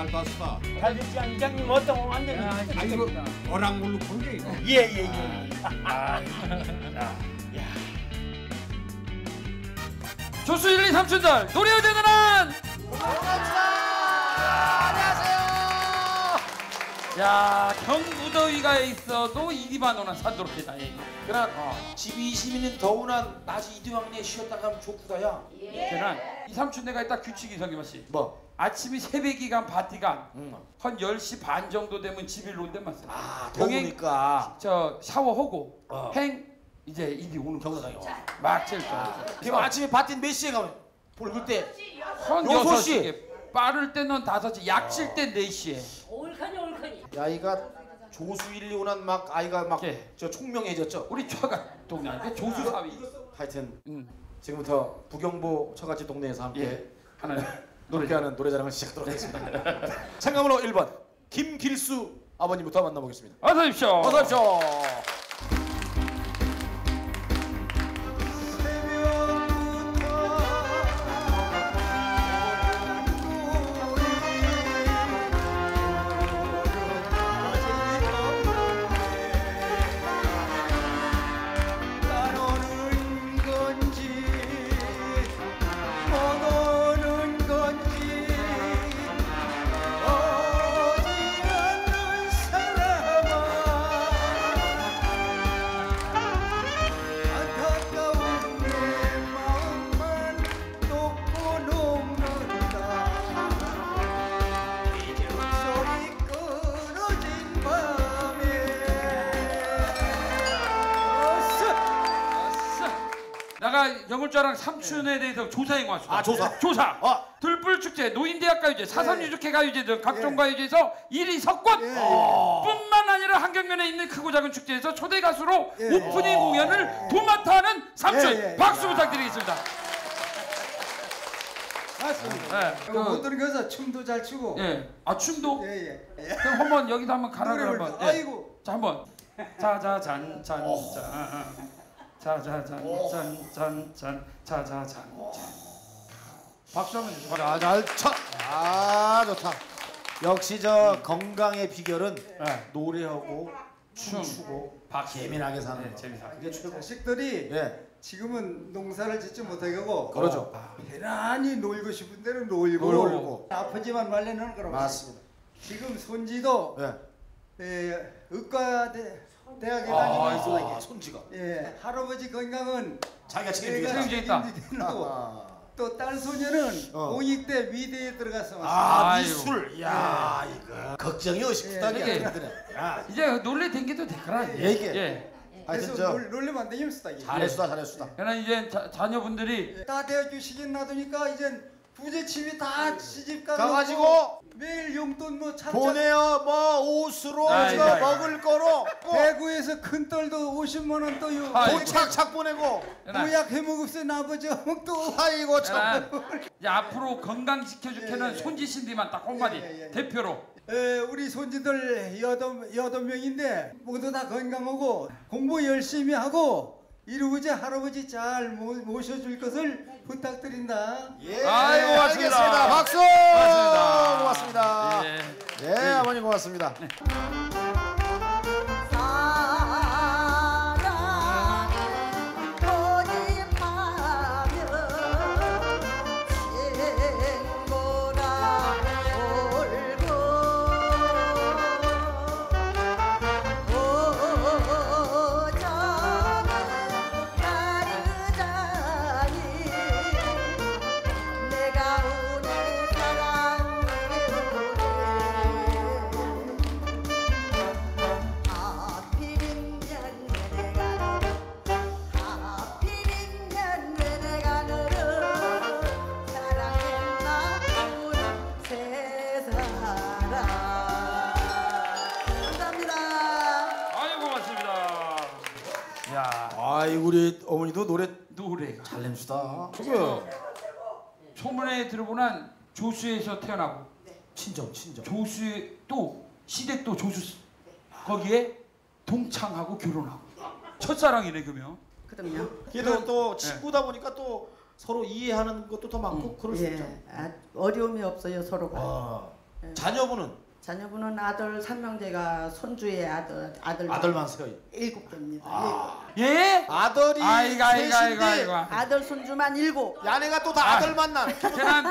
잘 봤어. 달빛장 이장님 어떤 완전히 아이고, 어랑물로 본게 이거. 예예 예. 조수 1, 2, 3춘들 노래 대단한 야 경부더위가 있어도 이리만 오나 산도록이다 그러나 집이 20년 더운한 낮이 이두왕리에 쉬었다 가면 좋구다야 그난 이 삼촌네가 있다 규칙이 성기만 씨. 뭐? 아침이 새벽이간 바티간 한 10시 반 정도 되면 집에 온단 말이야. 아, 더우니까. 저 샤워하고 어. 행 이제 일이 오는 경사장이 막 제일 좋아. 그럼 아침에 밭인 몇 시에 가면 불 때? 한 여섯 6시. 빠를 때는 5시, 약칠 때 4시에. 올커니 올 야이가 조수 1, 2, 5난 막 아이가 막저 총명해졌죠? 우리 처가 동네 아니까 조수 사위. 하여튼 지금부터 부경보 처갓집 동네에서 함께 예. 하나 함께하는 노래자랑을 시작하도록 하겠습니다. 참가번호 1번 김길수 아버님부터 만나보겠습니다. 어서 오십시오. 어서 오십시오. 조사해 왔어. 아, 조사. 조사. 들불 축제, 노인대학 가요제, 사삼 유족회 가요제 등 각종 가요제에서 1위 석권. 뿐만 아니라 한경면에 있는 크고 작은 축제에서 초대 가수로 오프닝 공연을 도맡아 하는 삼촌. 예, 예, 예. 박수 부탁드리겠습니다. 맞습니다. 네, 그 그- 모든 것은 춤도 잘 추고. 예. 아 춤도? 예, 예. 그럼 한번 여기서 한번 노래를 한번. 불러. 아이고. 자 한번. 자자잔 짠 짠. 자자잔 짠짠 짠. 자자잔 짠. 박수 한번 주세요. 자, 잘 쳐. 아 좋다. 역시 저 건강의 비결은 노래하고 춤 추고 예민하게 사는 거. 그게 최고. 자식들이 예. 지금은 농사를 짓지 못하고 그러죠. 편안히 놀고 싶은 대로 놀고, 놀고. 아프지만 말려는 그런 맞습니다. 지금 손지도 예. 예, 의과대 대학에 아, 다니면서 아이고, 손지가. 예, 할아버지 건강은 자기가 책임지겠다. 책임지겠다. 책임지겠다고 또딸 소녀는 어. 공익 대 위대에 들어가서 아 왔습니다. 미술. 야 이거 걱정이 어식부다니까. 이게 야 이제 놀래 댕겨도 되거라. 예, 이게. 예. 그래서 저 놀- 놀리면 안 되겠습니다. 이게. 잘했수다 잘했수다. 그러나 이제 자, 자녀분들이 다 대주시긴 놔두니까 이제 부재집이 다 시집 가고 가가지고 매일 용돈 뭐 차, 보내요. 뭐 옷으로 아이, 저 아이. 먹을 거로. 대구에서 큰 딸도 50만 원 또요. 돈 착착 보내고. 보약 해먹읍세 아버지 또 아이고 참. 이제 앞으로 건강 지켜줄 캐는 손지신디만 딱 한마디 대표로. 에, 우리 손주들 여덟, 여덟 명인데 모두 다 건강하고 공부 열심히 하고 이루고지 할아버지 잘 모, 모셔줄 것을 부탁드린다. 예, 아이고, 고맙습니다. 알겠습니다. 박수. 고맙습니다. 고맙습니다. 예. 예, 아버님 고맙습니다. 내 소문에 들어보난 조수에서 태어나고 친정 친정. 조수에 또 시댁도 조수 거기에 동창하고 결혼하고. 첫사랑이네 그러면. 그럼요. 그래도 또 친구다 보니까 또 서로 이해하는 것도 더 많고 그럴 수 예, 있죠. 아, 어려움이 없어요 서로가. 아, 예. 자녀분은 자녀분은 아들 삼명제가 손주의 아들 아들 아들만 서 일곱 대입니다. 예? 아들이 아이고 아이고 아이고 셋인데 아이고 아들 손주만 일곱. 야네가 또 다 아. 아들 만나. 저는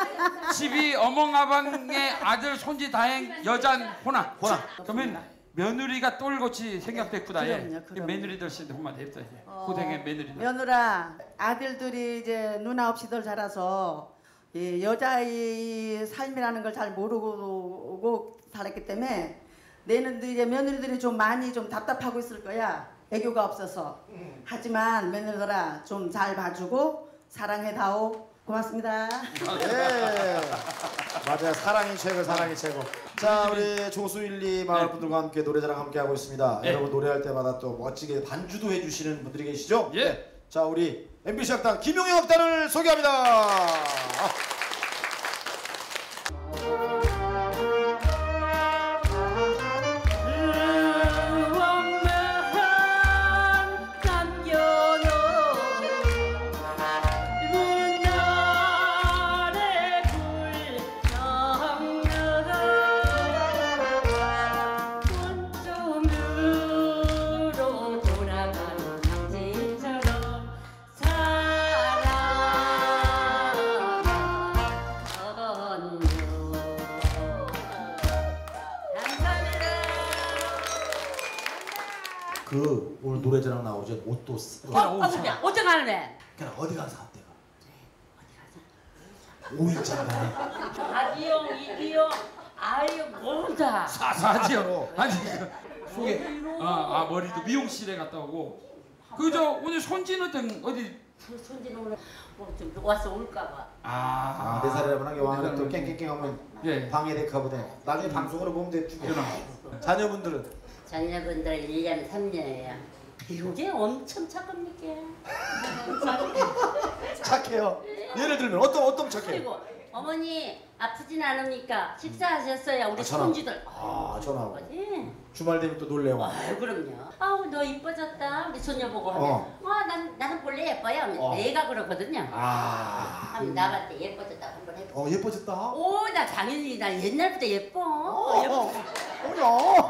집이 어멍아방의 아들 손지 다행 여잔 호나 호나. 그러면 며느리가 똘같이 생각됐구나 예. 그럼요, 그럼요. 며느리들 씨한테 한마디 예. 어, 고생의 며느리들 며느라 아들들이 이제 누나 없이들 자라서 이 여자의 삶이라는 걸 잘 모르고 살았기 때문에 내년도 이제 며느리들이 좀 많이 좀 답답하고 있을 거야 애교가 없어서 하지만 며느리들아 좀 잘 봐주고 사랑해다오 고맙습니다. 예. 맞아요. 사랑이 최고, 사랑이 최고. 자, 우리 조수일리 마을 분들과 함께 노래자랑 함께 하고 있습니다. 네. 여러분 노래할 때마다 또 멋지게 반주도 해주시는 분들이 계시죠? 예. 네. 자, 우리 MBC 학단 김용희 학단을 소개합니다. 그 노래자랑 나오죠. 옷도 쓰. 어, 어떻게 어떻게 하는데? 그냥 어디 가서 샀대가. 오일장가네. 아기용 이기용 아유 뭐다. 사사지요 아니 그 속에 아, 아 머리도 미용실에 갔다 오고 그저 오늘 손지는 등 어디 손진 오늘 뭐좀 와서 올까봐. 아, 내 살이라면 요한은 또 깽깽깽하면 예. 방해될까보네. 나중에 방송으로 보면 돼. 자녀분들은 자녀분들 1년 3년이에요. 이게 엄청 착합니까? 착해요. 예를 들면 어떤 어떤 착해요? 그리고 어머니 아프진 않으니까 식사하셨어요? 우리 아, 전화. 손주들. 아 전화하고 예. 주말 되면 또 놀래요. 아유 그럼요. 아우 너 이뻐졌다. 우리 손녀 보고 하면 어. 와난 나는 본래 예뻐요. 하면 어. 내가 그러거든요. 아. 하면 나갈 때 예뻐졌다 한번 해봐. 어 예뻐졌다. 오나 당연히 나 옛날부터 예뻐. 어, 예뻐. 어머.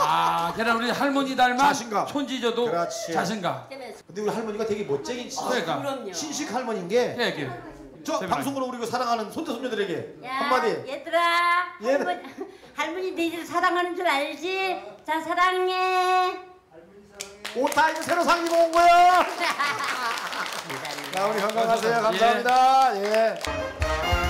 아 그래 우리 할머니 닮아 자신감. 손지저도 그렇지. 자신감 근데 우리 할머니가 되게 멋쟁이 신- 그러니까. 그럼요. 신식 할머니인 게. 예, 예. 저 제발. 방송으로 우리 그 사랑하는 손자 손녀들에게 야, 한마디. 얘들아 얘- 할머니 할머니 너희들 사랑하는 줄 알지? 자 사랑해. 옷다 이거 새로 상 입어 온 거야. 자 우리 건강하세요. 감사합니다. 예.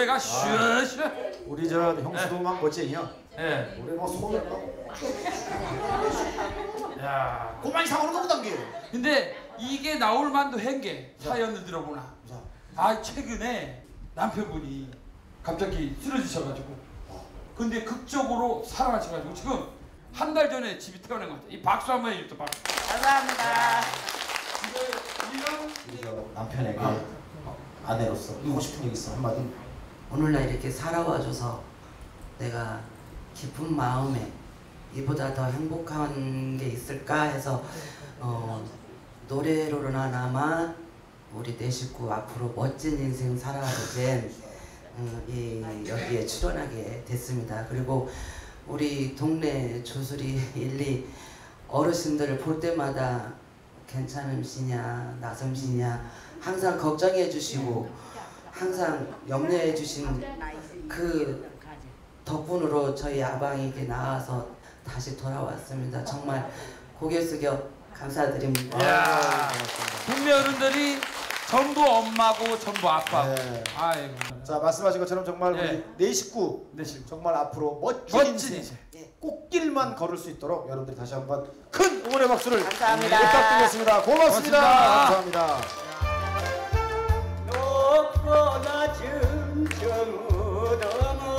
노래가 슈슈. 우리 저 형수도 막 멋쟁이야. 예. 우리 뭐 손을 야 고만 이상으로 너무 당겨. 근데 이게 나올 만도 한게 사연을 들어보나. 아 최근에 남편분이 갑자기 쓰러지셔가지고. 근데 극적으로 살아나셔가지고 지금 한 달 전에 집이 태어난 것 같아요. 이 박수 한번 해주세요 박수. 감사합니다. 저 남편에게 아내로서 하고 싶은 얘기 있어 한마디. 오늘날 이렇게 살아와줘서 내가 기쁜 마음에 이보다 더 행복한 게 있을까 해서 어, 노래로나마 우리 내 식구 앞으로 멋진 인생 살아가게 어, 이 여기에 출연하게 됐습니다. 그리고 우리 동네 조수리 일리 어르신들을 볼 때마다 괜찮으시냐 나섬시냐 항상 걱정해 주시고 항상 염려해 주신 그 덕분으로 저희 아방에게 나와서 다시 돌아왔습니다. 정말 고개 숙여 감사드립니다. 야, 국내 어른들이 전부 엄마고 전부 아빠고. 네. 아이고. 자 말씀하신 것처럼 정말 예. 우리 네 식구 정말 앞으로 멋진, 멋진 인생, 인생. 예, 꽃길만 걸을 수 있도록 여러분들 다시 한번 큰 응원의 박수를 감사합니다. 부탁드리겠습니다. 고맙습니다. 고맙습니다. 감사합니다. 높고 낮은 정무덤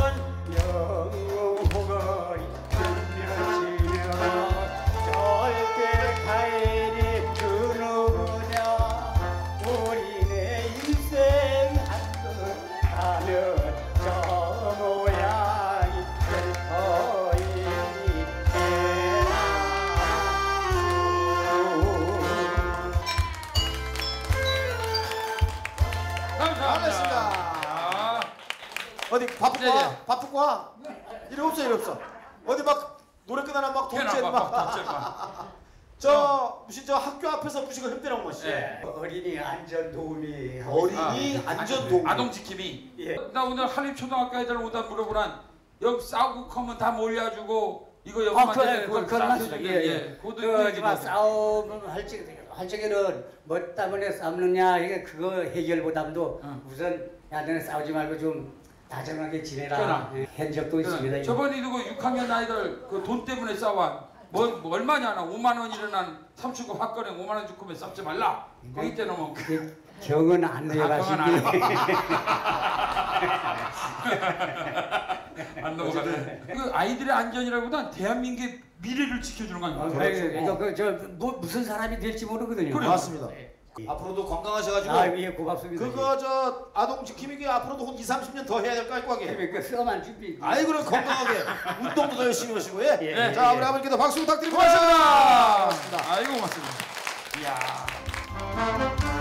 바쁘고 와? 이리 없어 이리 없어. 어디 막 노래 끝나나 막 돈째 해놔, 막. 막 돈째 막. 저 무슨 저 학교 앞에서 무시고 힘들어 것이. 예. 어린이 안전 도우미 어린이 안전 도우미. 아동 지킴이. 예. 나 오늘 한림 초등학교 애들 오다 물어보란 여기 싸우고 커면 다 몰려주고 이거 여기 아, 만들 그래, 때 그건. 싸우는 예, 게, 예. 그것도 그, 그 하지만 얘기거든. 싸움을 할 적에, 할 적에는 뭐 때문에 싸우느냐, 이게 그거 해결보다도 우선 야, 너네 싸우지 말고 좀 다정하게 지내라. 그러나. 예, 적도 있습니다. 그 저번에 이거 6학년 아이들 그 돈 때문에 싸워. 뭐, 뭐 얼마냐 나 5만 원 일어난 삼촌과 화거래 5만 원 주고 싸우지 말라. 거기 때는 뭐 경은 안 아, 내가시기. 안 넘어가네. 그 아이들의 안전이라보단 대한민국의 미래를 지켜주는 거 아닙니까? 그러니까 그 저 뭐, 무슨 사람이 될지 모르거든요. 그래 맞습니다. 앞으로도 건강하셔가지고. 아, 예, 고맙습니다. 그거 저 아동 지킴이기 앞으로도 한 2, 30년 더 해야 될거 알고 하게. 그 썸한 준비. 아이 그럼 건강하게 운동도 더 열심히 하시고 예. 예, 자 예. 우리 아버님께도 박수 부탁드리고 고맙습니다. 고맙습니다. 아이고 고맙습니다. 이야.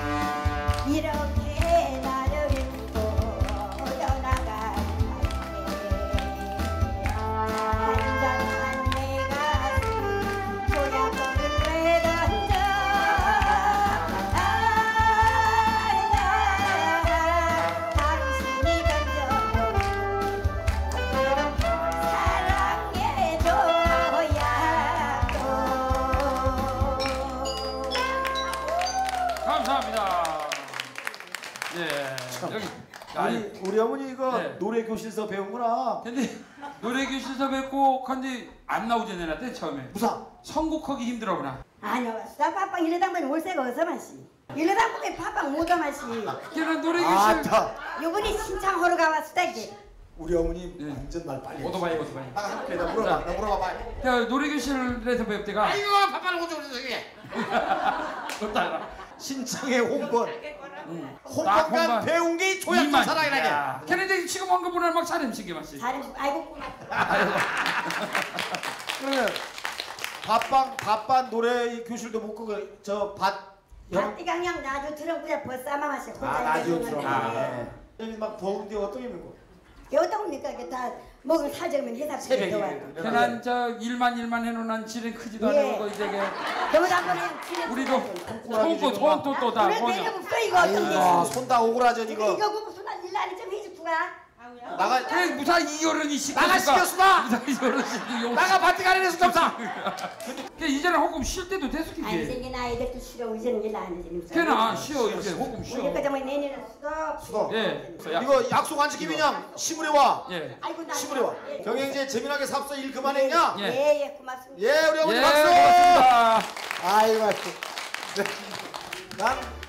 교실에서 배운구나. 근데 노래 교실에서 뵙고 근데 안 나오잖아요 나때 처음에. 무사. 선곡하기 힘들어구나. 아니요, 나 papang 일러당 번 올세가 어서 마시. 일러당 번에 papang 못 마시. 걔는 노래 교실. 아따. 요번에 신청하러 가봤을 때 우리 어머니 완전 말 빨리. 오토바이 오토바이. 나가 해볼게. 나 물어봐. 나 물어봐봐. 야 노래 교실에서 뵙 때가. 아이고 바빠는 오토 저기. 신청의 홍번. 홍번 간 배운 게 조약도 사랑이라게. 이제 지금 한 거보다 막 잘했지 맛이. 잘해. 아이고 그러면 밥방 밥반 노래 교실도 못 가고 저밭 밭이강냥 나도 들어 그냥 벗싸마 마시. 아 라디오 들어. 아. 네. 여기 막 더운데 어떻게 먹고? 여동니까 이게 다 먹을 사정면 회사 새벽에. 들어와요. 걔는 저 일만 일만 해놓은 지는 크지도 예. 않고 이제 걔. 그러다 보니 우리도 손고 손도 또다 그래 보냐. 내가 없어 이거 어떤 게. 아, 손다 오그라져 이거. 이거 보고 순간 일라니 좀 해주구가. 나가. 그래 무사 이 어른이 시켰을까? 나가 시켰으나. 무사 이 어른 시키고. 나가 밭에 가는 데서 점사. 걔 이제는 호금 쉴 때도 됐어 아니 그게. 생긴 아이들도 싫어 이제는 일 안 해. 안 쉬어 이제 호금 쉬어. 우리 거정말 내년에 수업. 수고. 예. 이거 약속 안 지키면 시물에 와. 예. 아이고 나. 시물에 와. 경영제 재미나게 삽서 일 그만했냐? 예. 예 예 고맙습니다. 예, 우리 어머니 예, 박수. 고맙습니다. 아이고 맞지. 네. 난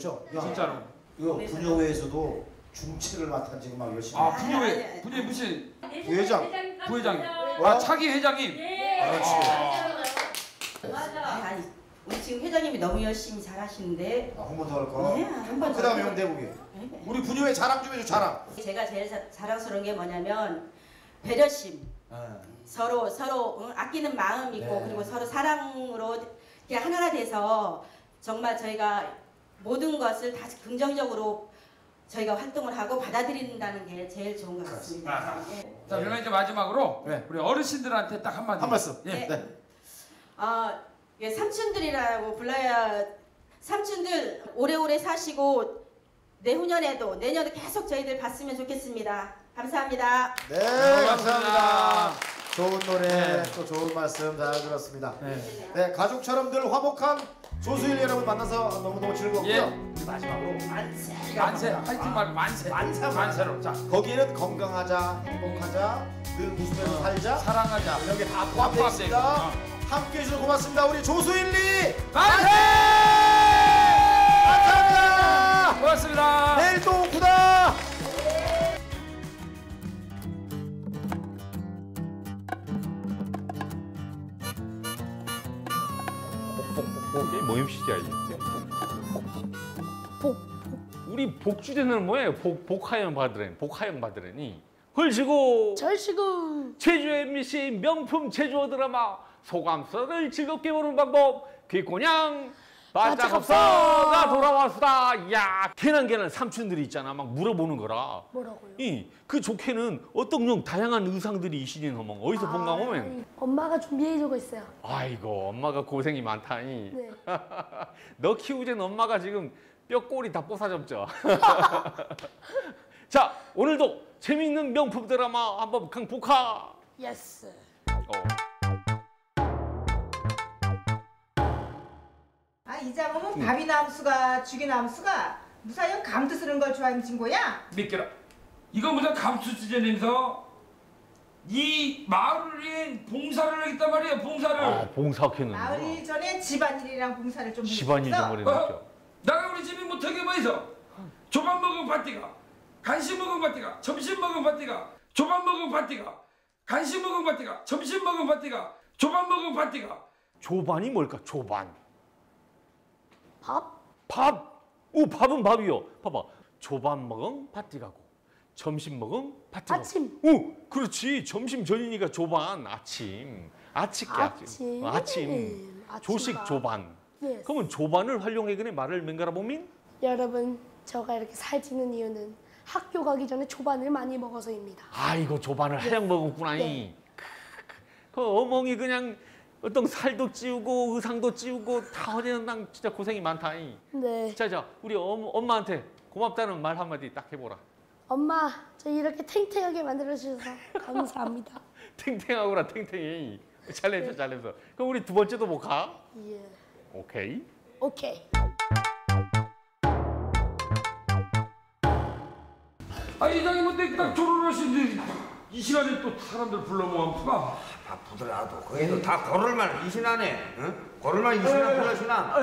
냈죠? 야, 진짜로. 이거 분녀회에서도 중치를 맡아 지금 막 열심히. 아 분녀회 분녀회 무슨 부회장. 부회장님. 어? 아 차기 회장님. 그렇지. 아니, 아니 우리 지금 회장님이 너무 열심히 잘하시는데 한번 더할 거. 네, 한번 그 다음에 형 대보기. 우리 분녀회 자랑 좀 해줘 자랑. 제가 제일 자, 자랑스러운 게 뭐냐면 배려심 서로 서로 응, 아끼는 마음 있고 네. 그리고 서로 사랑으로 이렇게 하나가 돼서 정말 저희가 모든 것을 다 긍정적으로 저희가 활동을 하고 받아들인다는 게 제일 좋은 것 같습니다. 예. 자 그러면 이제 마지막으로 우리 어르신들한테 딱 한마디. 한 말씀. 예. 네. 아, 예, 삼촌들이라고 불러야 삼촌들 오래오래 사시고 내후년에도 내년에 계속 저희들 봤으면 좋겠습니다. 감사합니다. 네 감사합니다. 좋은 노래 또 좋은 말씀 잘 들었습니다. 네, 가족처럼들 화목한 조수일 여러분 만나서 너무너무 즐거웠고요. 예. 마지막으로 만세. 만세. 화이팅 말 만세. 만세 만세로. 자 거기에는 건강하자, 행복하자, 늘 웃으면서 살자, 사랑하자. 이런 게 다 포함되어 있습니다. 함께 해 주셔서 고맙습니다. 우리 조수일리 만세! 감사합니다. 고맙습니다. 내일 또 오구나. 모임 시작이 복 우리 복주제는 뭐예요? 복 복하영 받으라니 복하영 받으라니. 헐시고 절시고 제주 MBC 명품 제주어 드라마 소감서를 즐겁게 보는 방법 귀꼬냥 바짝없어가 돌아왔다. 야 개난 개난 삼촌들이 있잖아 막 물어보는 거라. 뭐라고요? 이그 좋게는 어떤 용 다양한 의상들이 이시는 허멍 어디서 본가 보면 엄마가 준비해주고 있어요. 아이고 엄마가 고생이 많다니. 네. 너 키우젠 엄마가 지금 뼈꼬리 다 뽀사졌죠. 자 오늘도 재미있는 명품 드라마 한번 강복하. Yes. 아, 이자 보면 밥이나무수가 죽이나무수가 무사형 감투 쓰는 걸 좋아하는 친구야? 믿겨라. 이거 무슨 감수 주제면서 이 마을을 위해 봉사를 하겠단 말이야 봉사를. 아 봉사학회는 마을이 전에 집안일이랑 봉사를 좀 집안일. 좀 해놨죠. 나가 우리 집이 못하게 뭐 있어? 조밥 먹은 파티가, 간식 먹은 파티가, 점심 먹은 파티가, 조밥 먹은 파티가, 간식 먹은 파티가, 점심 먹은 파티가, 조밥 먹은 파티가. 조반이 뭘까? 조반. 밥? 밥. 오 밥은 밥이요. 봐봐. 조반 먹은 파티 가고 점심 먹은 파티 가고. 아침. 오 그렇지. 점심 전이니까 조반 아침. 아침께 아침. 아침. 어, 아침. 아침밥. 조식 조반. 예. 그러면 조반을 활용해 그네 말을 맹가라 보면 여러분, 저가 이렇게 살찌는 이유는 학교 가기 전에 초반을 많이 먹어서입니다. 아이고 조반을 하양 먹었구나. 네. 그 어멍이 그냥 어떤 살도 찌우고 의상도 찌우고 다 하는 난 진짜 고생이 많다. 네. 자자 우리 엄, 엄마한테 고맙다는 말 한마디 딱 해보라. 엄마, 저 이렇게 탱탱하게 만들어 주셔서 감사합니다. 탱탱하구나 탱탱이. 잘했어 잘했어. 그럼 우리 두 번째도 뭐 가? 예. 오케이. 오케이. 아 이장이 뭔데 딱 졸업을 하시는데 이 시간에 또 사람들 불러 모아가 바쁘더라도 거기도 다 걸을만 이신하네. 응? 걸을만 이신하 불러시나.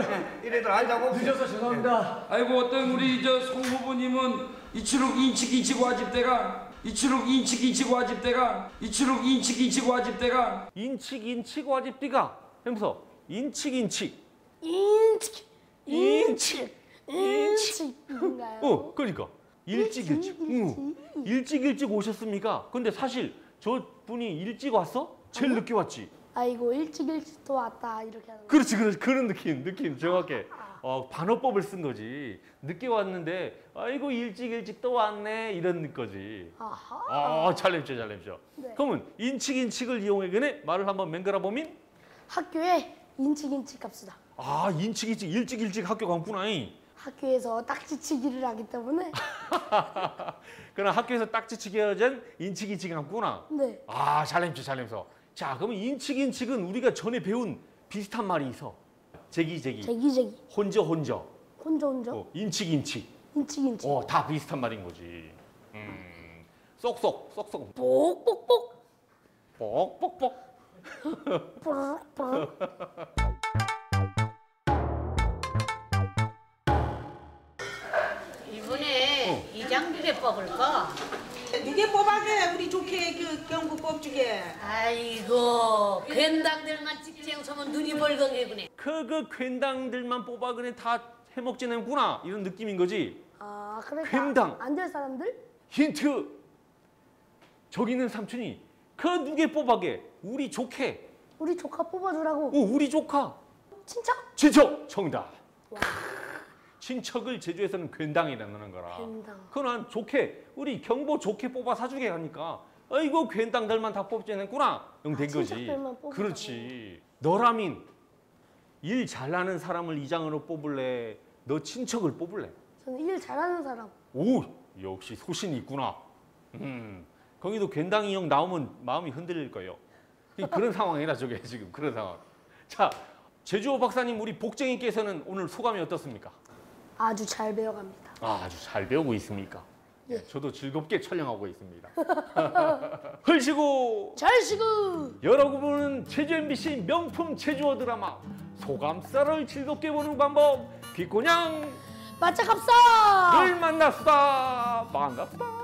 이래도 알자고. 늦어서 죄송합니다. 아이고 어떤 우리 저 송 후보님은 이치룩 인치 인치 와집대가 이치룩 인치 인치 와집대가 이치룩 인치 인치 와집대가 인칙 인칙 와집디가 하면서 인칙 인칙 인치. 인치 인치인가요? 어 그러니까 일찍 일찍 응. 일찍 일찍 오셨습니까? 근데 사실 저 분이 일찍 왔어? 제일 늦게 왔지. 아이고 일찍 일찍 또 왔다 이렇게 하는 거. 그렇지 그렇지 그런 느낌 느낌 정확해. 어 반어법을 쓴 거지. 늦게 왔는데 아이고 일찍 일찍 또 왔네 이런 거지. 아하. 아 잘했죠 잘했죠. 네. 그러면 인칙 인칙을 이용해 그네 말을 한번 맹글어 보면 학교에 인치 인치 갑시다. 아 인칙 인칙 일찍 일찍 학교 갔구나. 학교에서 딱지치기를 하기 때문에 그럼 학교에서 딱지치기 하전 인칙 갔구나. 네. 아 잘했죠 잘했어. 자 그러면 인칙 인칙은 우리가 전에 배운 비슷한 말이 있어. 제기 제기. 제기제기 혼저 혼저. 혼자 혼자 어, 인칙 인칙. 인치 인치 어, 다 비슷한 말인 거지. 음. 쏙쏙 쏙쏙. 뽁뽁뽁 뻑뻑뻑. 뽀로 이장 누게 뽑을까? 누게 뽑아게 우리 좋게 그 경부 뽑주게. 아이고 괜당들만 직장 서면 눈이 벌건해구네. 그그 괜당들만 뽑아 그래 다 해먹지는구나 이런 느낌인 거지. 아 그러니까 괜당. 안 될 사람들? 힌트. 저기 있는 삼촌이 그 누게 뽑아게 우리 좋게. 우리 조카 뽑아주라고. 어 우리 조카. 친척? 친척 정답. 친척을 제주에서는 괜당이라는 거라. 괜당. 그난 좋게 우리 경보 좋게 뽑아 사주게 하니까 아이고 괜당들만 다 뽑지 않았구나. 영된 거지. 친척들만 뽑으라고. 그렇지. 너라민 일 잘나는 사람을 이장으로 뽑을래? 너 친척을 뽑을래? 저는 일 잘하는 사람. 오 역시 소신이 있구나. 음 거기도 괜당이 형 나오면 마음이 흔들릴 거예요. 그런 상황이라 저게 지금 그런 상황. 자 제주호 박사님 우리 복쟁이께서는 오늘 소감이 어떻습니까? 아주 잘 배워갑니다. 아, 아주 잘 배우고 있습니까? 예. 저도 즐겁게 촬영하고 있습니다. 흘 쉬고 잘 쉬고 여러분은 제주 MBC 명품 제주어 드라마 소감사를 즐겁게 보는 방법 귀꼬냥 맞짱갑사 를 만났다 반갑다.